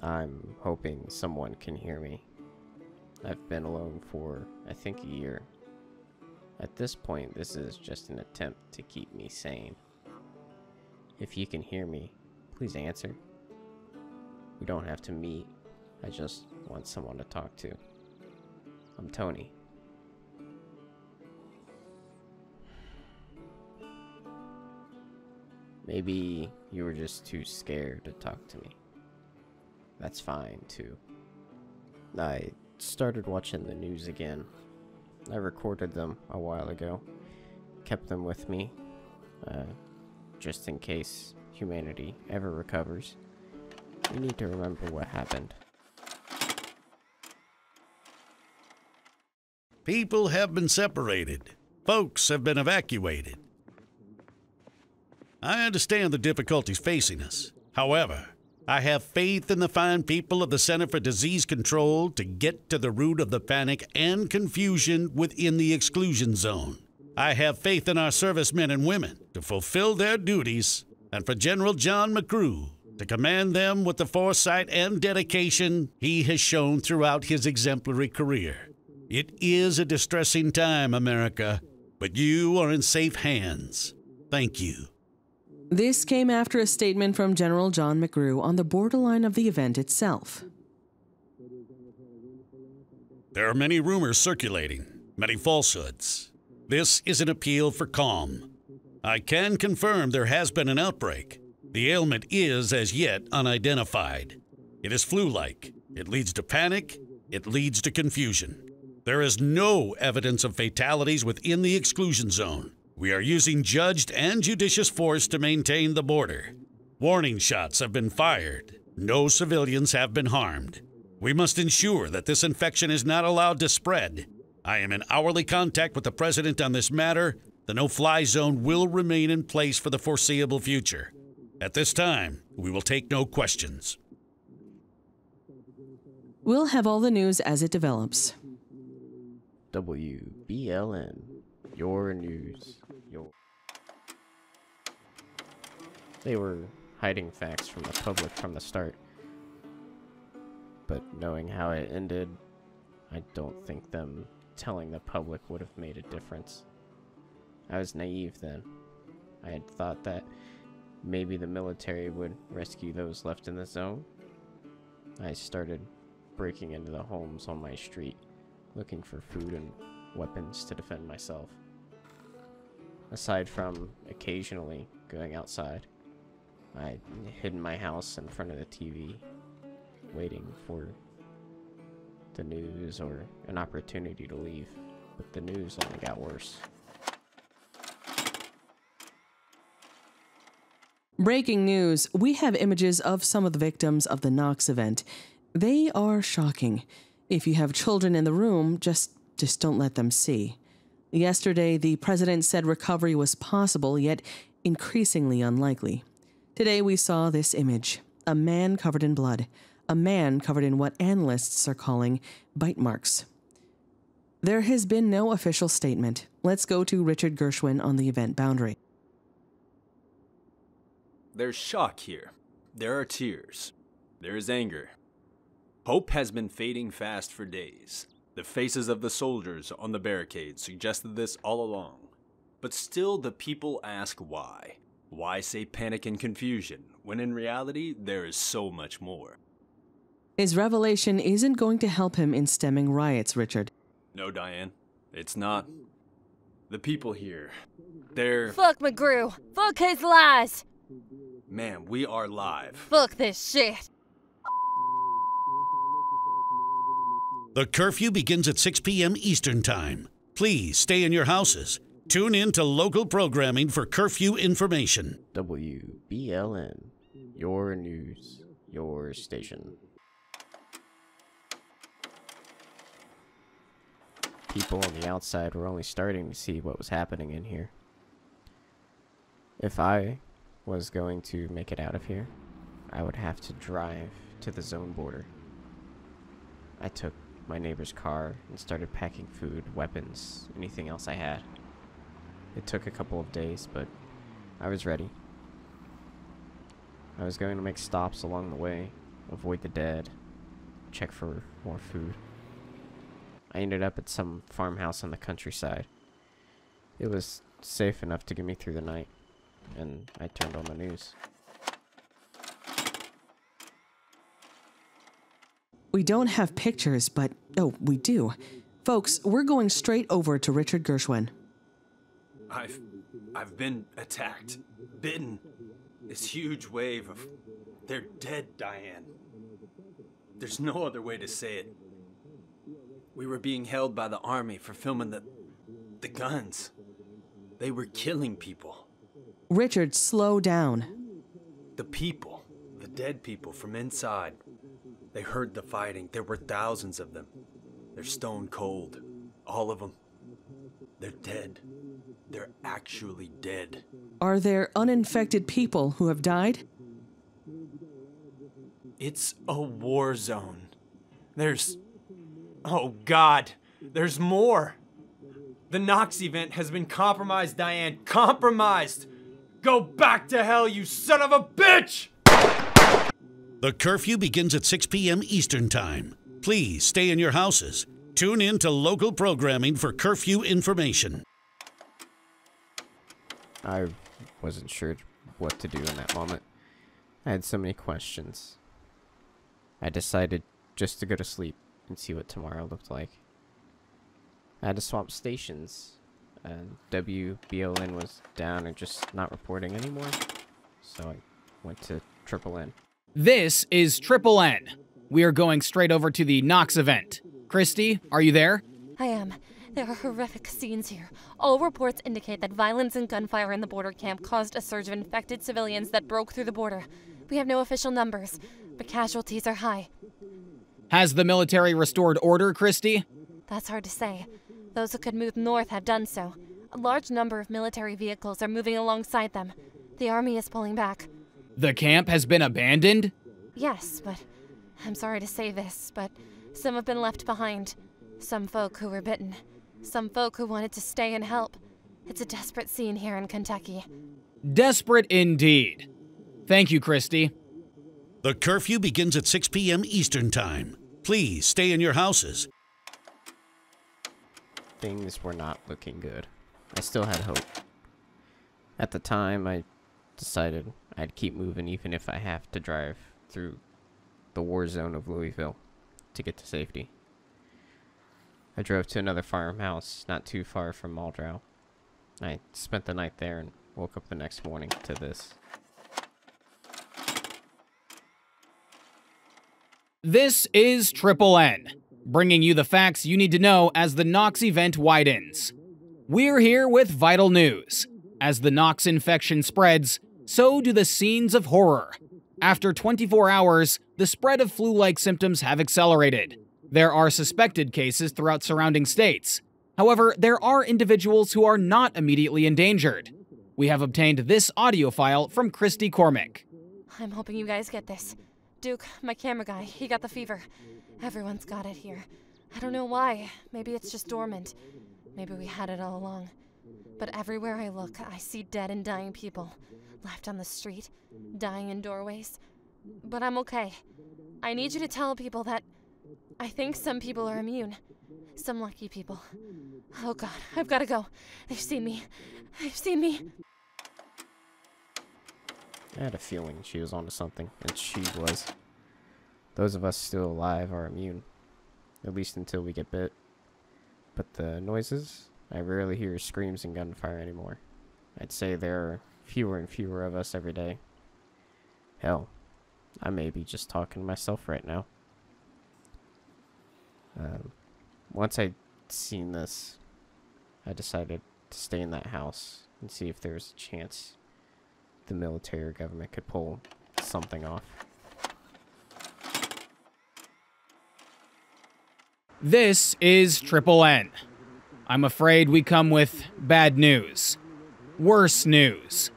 I'm hoping someone can hear me. I've been alone for, I think, a year. At this point, this is just an attempt to keep me sane. If you can hear me, please answer. We don't have to meet. I just want someone to talk to. I'm Tony. Maybe you were just too scared to talk to me. That's fine, too. I started watching the news again. I recorded them a while ago. Kept them with me. Uh, just in case humanity ever recovers. We need to remember what happened. People have been separated. Folks have been evacuated. I understand the difficulties facing us. However, I have faith in the fine people of the Center for Disease Control to get to the root of the panic and confusion within the exclusion zone. I have faith in our servicemen and women to fulfill their duties and for General John McGrew to command them with the foresight and dedication he has shown throughout his exemplary career. It is a distressing time, America, but you are in safe hands. Thank you. This came after a statement from General John McGrew on the borderline of the event itself. There are many rumors circulating, many falsehoods. This is an appeal for calm. I can confirm there has been an outbreak. The ailment is, as yet, unidentified. It is flu like. It leads to panic. It leads to confusion. There is no evidence of fatalities within the exclusion zone. We are using judged and judicious force to maintain the border. Warning shots have been fired. No civilians have been harmed. We must ensure that this infection is not allowed to spread. I am in hourly contact with the President on this matter. The no fly zone will remain in place for the foreseeable future. At this time, we will take no questions. We'll have all the news as it develops. WBLN. Your news. Your. They were hiding facts from the public from the start. But knowing how it ended, I don't think them telling the public would have made a difference. I was naive then. I had thought that maybe the military would rescue those left in the zone. I started breaking into the homes on my street, looking for food and weapons to defend myself. Aside from occasionally going outside, I hid in my house in front of the TV, waiting for the news or an opportunity to leave. But the news only got worse. Breaking news we have images of some of the victims of the Knox event. They are shocking. If you have children in the room, just, just don't let them see. Yesterday, the president said recovery was possible, yet increasingly unlikely. Today, we saw this image a man covered in blood, a man covered in what analysts are calling bite marks. There has been no official statement. Let's go to Richard Gershwin on the event boundary. There's shock here. There are tears. There is anger. Hope has been fading fast for days. The faces of the soldiers on the barricades suggested this all along. But still, the people ask why. Why say panic and confusion, when in reality, there is so much more? His revelation isn't going to help him in stemming riots, Richard. No, Diane, it's not. The people here, they're. Fuck McGrew. Fuck his lies. Man, we are live. Fuck this shit. The curfew begins at 6 p.m. Eastern Time. Please stay in your houses. Tune in to local programming for curfew information. WBLN. Your news. Your station. People on the outside were only starting to see what was happening in here. If I was going to make it out of here, I would have to drive to the zone border. I took my neighbor's car and started packing food, weapons, anything else I had. It took a couple of days, but I was ready. I was going to make stops along the way, avoid the dead, check for more food. I ended up at some farmhouse in the countryside. It was safe enough to get me through the night, and I turned on the news. We don't have pictures, but oh, we do. Folks, we're going straight over to Richard Gershwin. I've I've been attacked, bitten. This huge wave of they're dead, Diane. There's no other way to say it. We were being held by the army for filming the the guns. They were killing people. Richard, slow down. The people, the dead people from inside. They heard the fighting. There were thousands of them. They're stone cold. All of them. They're dead. They're actually dead. Are there uninfected people who have died? It's a war zone. There's. Oh, God. There's more. The Knox event has been compromised, Diane. Compromised! Go back to hell, you son of a bitch! The curfew begins at 6 p.m. Eastern Time. Please stay in your houses. Tune in to local programming for curfew information. I wasn't sure what to do in that moment. I had so many questions. I decided just to go to sleep and see what tomorrow looked like. I had to swap stations, uh, and WBLN was down and just not reporting anymore, so I went to Triple N. This is Triple N. We are going straight over to the Knox event. Kristy, are you there? I am. There are horrific scenes here. All reports indicate that violence and gunfire in the border camp caused a surge of infected civilians that broke through the border. We have no official numbers, but casualties are high. Has the military restored order, Kristy? That's hard to say. Those who could move north have done so. A large number of military vehicles are moving alongside them. The army is pulling back. The camp has been abandoned? Yes, but I'm sorry to say this, but some have been left behind. Some folk who were bitten. Some folk who wanted to stay and help. It's a desperate scene here in Kentucky. Desperate indeed. Thank you, Kristy. The curfew begins at 6 p.m. Eastern Time. Please stay in your houses. Things were not looking good. I still had hope. At the time, I decided I'd keep moving even if I have to drive through the war zone of Louisville to get to safety. I drove to another farmhouse not too far from Muldraugh. I spent the night there and woke up the next morning to this. This is Triple N, bringing you the facts you need to know as the Knox event widens. We're here with vital news. As the Knox infection spreads, so do the scenes of horror. After 24 hours, the spread of flu like symptoms have accelerated. There are suspected cases throughout surrounding states. However, there are individuals who are not immediately endangered. We have obtained this audio file from Kristy Cormick. I'm hoping you guys get this. Duke, my camera guy, he got the fever. Everyone's got it here. I don't know why. Maybe it's just dormant. Maybe we had it all along. But everywhere I look, I see dead and dying people. Left on the street, dying in doorways. But I'm okay. I need you to tell people that I think some people are immune. Some lucky people. Oh god, I've gotta go. They've seen me. They've seen me. I had a feeling she was onto something, and she was. Those of us still alive are immune, at least until we get bit. But the noises, I rarely hear screams and gunfire anymore. I'd say there are fewer and fewer of us every day. Hell, I may be just talking to myself right now. Um, once I'd seen this, I decided to stay in that house and see if there was a chance the military or government could pull something off. This is Triple N. I'm afraid we come with bad news. Worse news.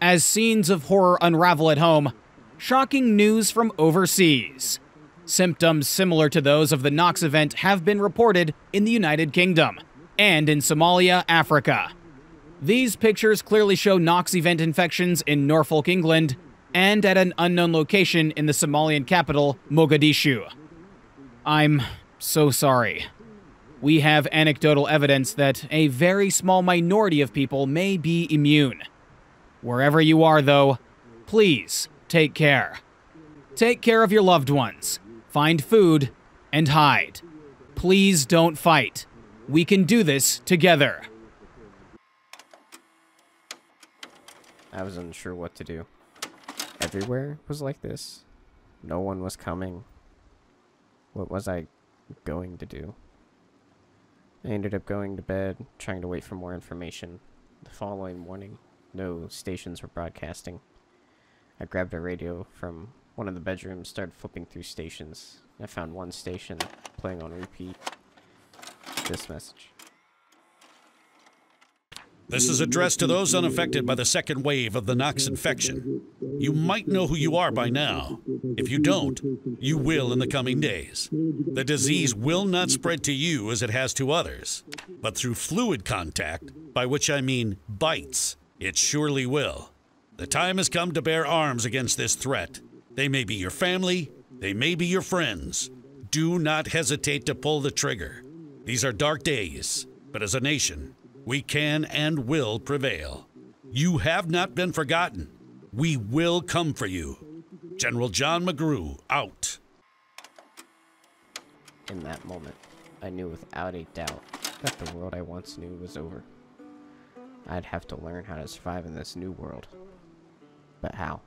As scenes of horror unravel at home, shocking news from overseas. Symptoms similar to those of the Knox event have been reported in the United Kingdom and in Somalia, Africa. These pictures clearly show Knox event infections in Norfolk, England, and at an unknown location in the Somalian capital, Mogadishu. I'm so sorry. We have anecdotal evidence that a very small minority of people may be immune. Wherever you are, though, please take care. Take care of your loved ones, find food, and hide. Please don't fight. We can do this together. I was unsure what to do. Everywhere was like this. No one was coming. What was I going to do? I ended up going to bed, trying to wait for more information. The following morning, no stations were broadcasting. I grabbed a radio from one of the bedrooms, started flipping through stations. I found one station playing on repeat. This message. This is addressed to those unaffected by the second wave of the Knox infection. You might know who you are by now. If you don't, you will in the coming days. The disease will not spread to you as it has to others, but through fluid contact, by which I mean bites, it surely will. The time has come to bear arms against this threat. They may be your family, they may be your friends. Do not hesitate to pull the trigger. These are dark days, but as a nation, we can and will prevail. You have not been forgotten. We will come for you. General John McGrew, out. In that moment, I knew without a doubt that the world I once knew was over. I'd have to learn how to survive in this new world. But how?